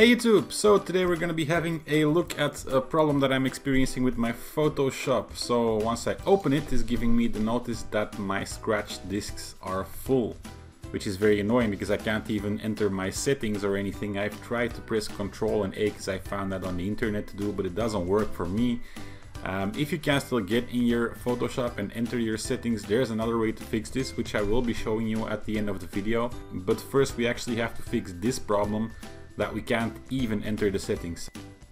Hey YouTube! So today we're gonna be having a look at a problem that I'm experiencing with my Photoshop. So once I open it, it's giving me the notice that my scratch disks are full. Which is very annoying because I can't even enter my settings or anything. I've tried to press Ctrl and A because I found that on the internet to do, but it doesn't work for me. Um, if you can still get in your Photoshop and enter your settings, there's another way to fix this, which I will be showing you at the end of the video. But first we actually have to fix this problem that we can't even enter the settings.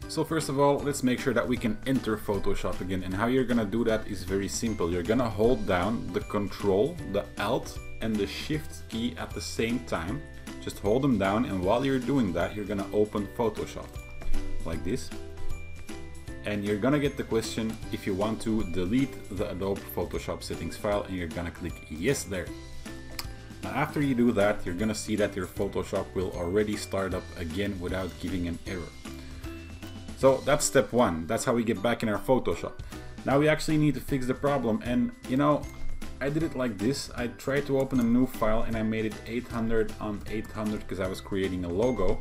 So first of all, let's make sure that we can enter Photoshop again. And how you're gonna do that is very simple. You're gonna hold down the Control, the Alt and the Shift key at the same time. Just hold them down and while you're doing that, you're gonna open Photoshop like this. And you're gonna get the question if you want to delete the Adobe Photoshop settings file and you're gonna click yes there. Now after you do that, you're gonna see that your Photoshop will already start up again without giving an error. So that's step one. That's how we get back in our Photoshop. Now we actually need to fix the problem and you know, I did it like this. I tried to open a new file and I made it 800 on 800 because I was creating a logo.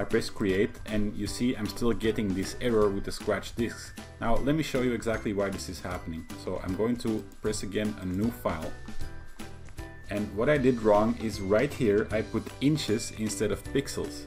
I press create and you see I'm still getting this error with the scratch disks. Now let me show you exactly why this is happening. So I'm going to press again a new file and what I did wrong is right here I put inches instead of pixels.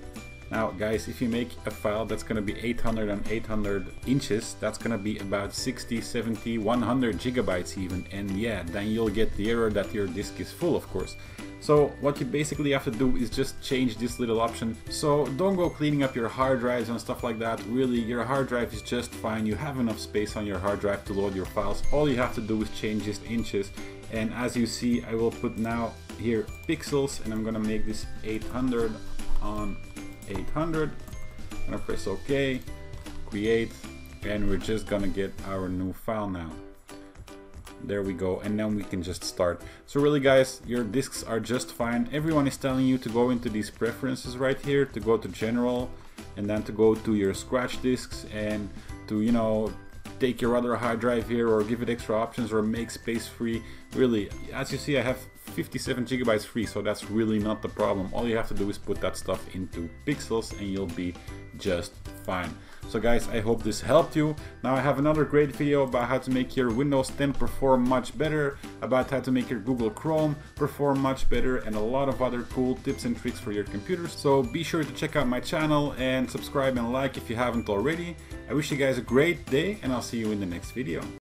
Now guys, if you make a file that's gonna be 800 and 800 inches, that's gonna be about 60, 70, 100 gigabytes even. And yeah, then you'll get the error that your disk is full, of course. So what you basically have to do is just change this little option. So don't go cleaning up your hard drives and stuff like that. Really, your hard drive is just fine. You have enough space on your hard drive to load your files. All you have to do is change this inches and as you see I will put now here pixels and I'm gonna make this 800 on 800 I'm gonna press OK create and we're just gonna get our new file now. There we go and then we can just start. So really guys your disks are just fine. Everyone is telling you to go into these preferences right here to go to general and then to go to your scratch disks and to you know take your other hard drive here or give it extra options or make space free. Really, as you see I have 57 gigabytes free so that's really not the problem. All you have to do is put that stuff into pixels and you'll be just fine. So guys, I hope this helped you. Now I have another great video about how to make your Windows 10 perform much better, about how to make your Google Chrome perform much better, and a lot of other cool tips and tricks for your computer. So be sure to check out my channel and subscribe and like if you haven't already. I wish you guys a great day and I'll see you in the next video.